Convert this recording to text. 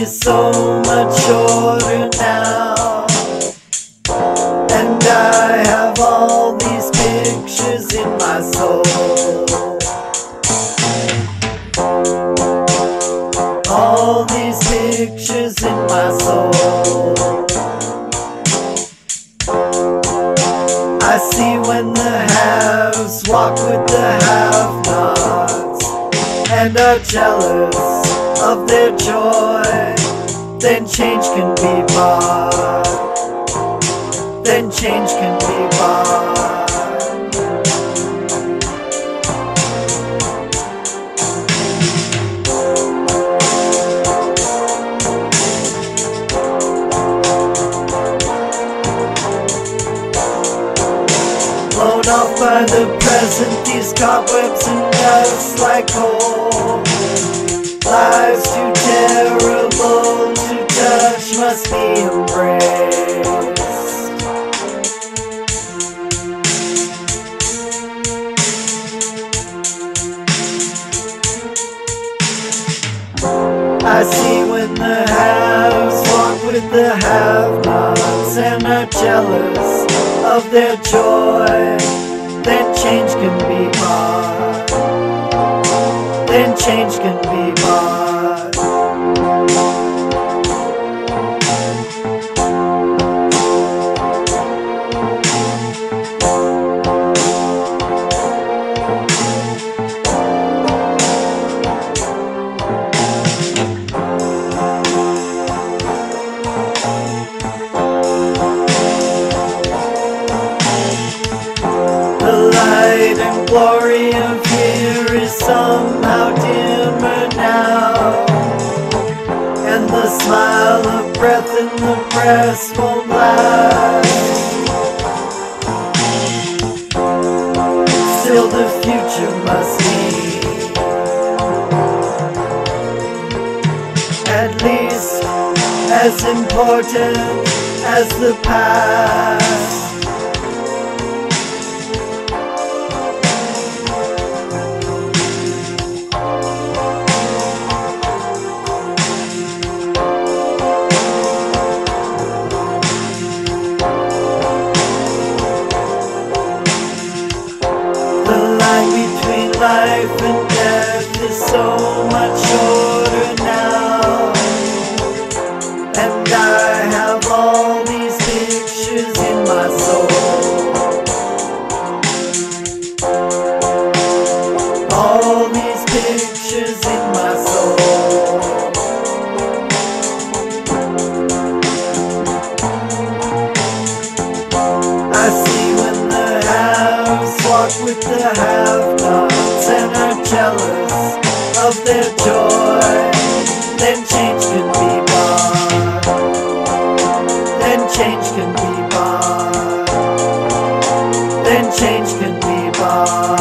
is so much shorter now. And I have all these pictures in my soul. All these pictures in my soul. I see when the haves walk with the have nots and are jealous of their joy. Then change can be bought. Then change can be bought. Blown off by the present, these cobwebs and dust like coal. Lives too terrible to touch must be embraced. I see when the haves walk with the have-nots and are jealous of their joy. Then change can be bought. Then change can be bought. Glory of here is somehow dimmer now. And the smile of breath in the press won't last. Still, the future must be at least as important as the past. Line between life and death is so much shorter now. And I have all these pictures in my soul. All these pictures in my soul. with the have-nots and are jealous of their joy. Then change can be born. Then change can be born. Then change can be born.